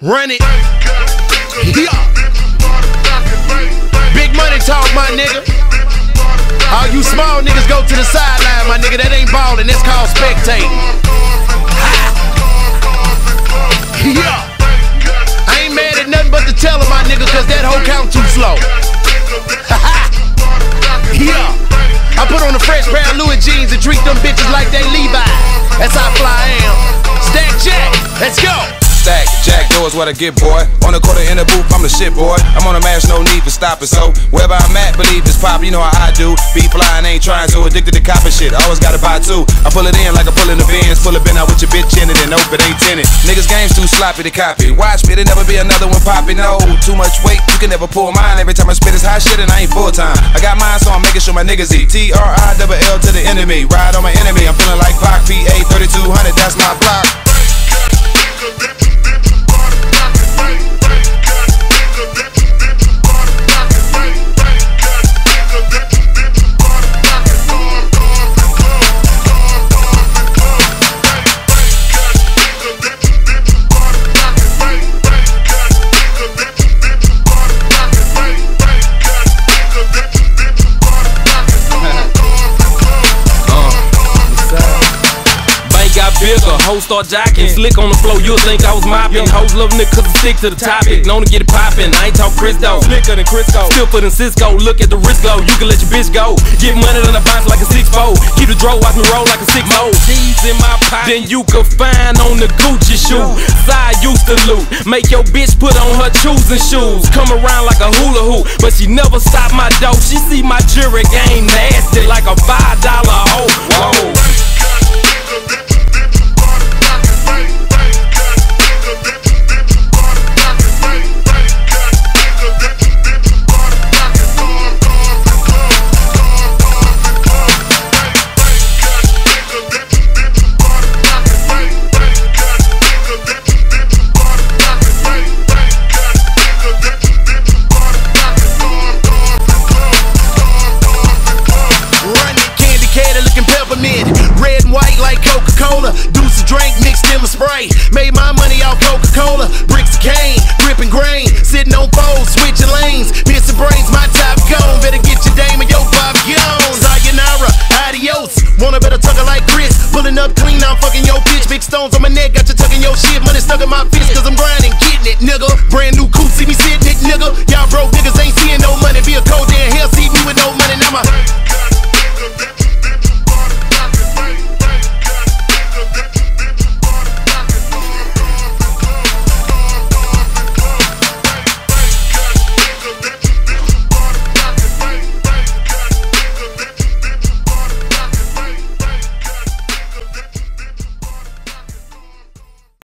Run it. Yeah. Big money talk, my nigga. All you small niggas go to the sideline, my nigga. That ain't ballin', that's called spectating. Yeah. I ain't mad at nothing but the teller, my nigga, cause that whole count too slow. yeah. I put on a fresh pair of Louis jeans and treat them bitches like they Levi. That's how fly I am. Stack Jack, let's go what I get, boy. On the quarter in the booth, I'm the shit, boy. I'm on a mash, no need for stopping. So wherever I'm at, believe it's pop. You know how I do. Be flying, ain't trying, so addicted to copping shit. I Always gotta buy two. I pull it in like I pull in the bins. Pull it in out with your bitch in it and nope, it ain't tinted. Niggas games too sloppy to copy. Watch me, there never be another one popping. No, too much weight, you can never pull mine. Every time I spit this hot shit and I ain't full time. I got mine, so I'm making sure my niggas eat. T R I double L to the enemy. Ride on my enemy. I'm feeling like bigger. Hoes start jocking, slick on the floor, you'll think I was mopping. Hoes love niggas cause I stick to the topic. Known to get it poppin', I ain't talk though. Slicker than Crisco. Still for them Cisco, look at the wrist glow. You can let your bitch go. Get money then I bounce like a six four. Keep the draw, watch me roll like a six mo. Cheese in my pocket, then you can find on the Gucci shoe. Side used to loot. Make your bitch put on her choosing shoes. Come around like a hula hoop, but she never stop my dough. She see my jury game nasty Made my money off Coca Cola, bricks, cane, ripping grain, sitting on foes, switching lanes, missing brains. My top gone, better get your dame and your pop gone. Sayonara, adios. Wanna better tucker like Chris, pulling up clean, I'm fucking your bitch. Big stones on my neck, got you tucking your shit. Money stuck in my fist, cause I'm grinding, getting it, nigga. Brand new coupe, see me sitting it, nigga. Y'all broke niggas ain't